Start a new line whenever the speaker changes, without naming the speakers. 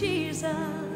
Jesus.